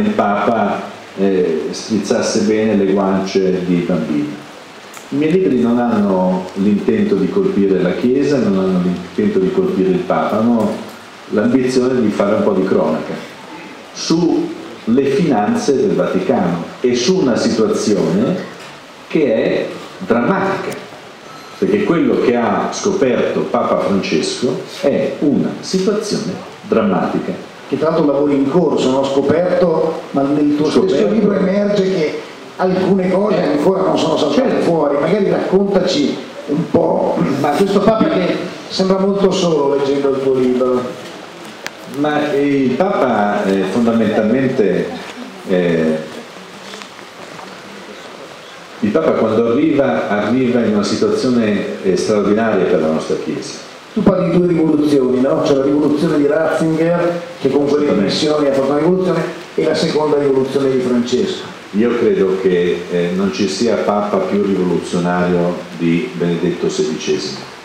il Papa eh, strizzasse bene le guance di bambini. I miei libri non hanno l'intento di colpire la Chiesa, non hanno l'intento di colpire il Papa, hanno l'ambizione di fare un po' di cronaca sulle finanze del Vaticano e su una situazione che è drammatica, perché quello che ha scoperto Papa Francesco è una situazione drammatica che tra l'altro lavori in corso, non ho scoperto, tuo scoperto. libro emerge che alcune cose ancora non sono saltate certo. fuori, magari raccontaci un po', ma questo Papa che sembra molto solo leggendo il tuo libro. Ma il Papa eh, fondamentalmente, eh, il Papa quando arriva, arriva in una situazione eh, straordinaria per la nostra Chiesa tu parli di due rivoluzioni, no? C'è la rivoluzione di Ratzinger, che con quelle missioni ha fatto una rivoluzione, e la seconda rivoluzione di Francesco. Io credo che eh, non ci sia Papa più rivoluzionario di Benedetto XVI